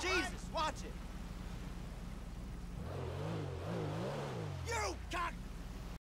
Jesus, watch it!